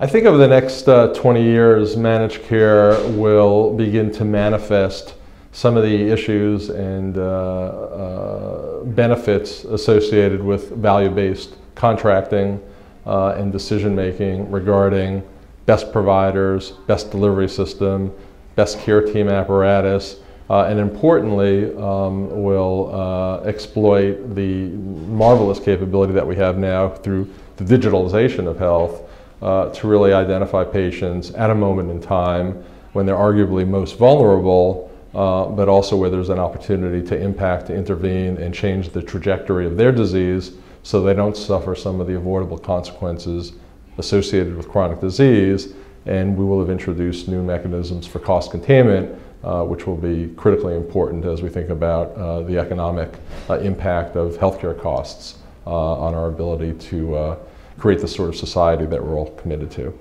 I think over the next uh, 20 years, managed care will begin to manifest some of the issues and uh, uh, benefits associated with value-based contracting uh, and decision making regarding best providers, best delivery system, best care team apparatus, uh, and importantly, um, will uh, exploit the marvelous capability that we have now through the digitalization of health uh, to really identify patients at a moment in time when they're arguably most vulnerable, uh, but also where there's an opportunity to impact, to intervene, and change the trajectory of their disease so they don't suffer some of the avoidable consequences associated with chronic disease. And we will have introduced new mechanisms for cost containment, uh, which will be critically important as we think about uh, the economic uh, impact of healthcare costs uh, on our ability to uh, create the sort of society that we're all committed to.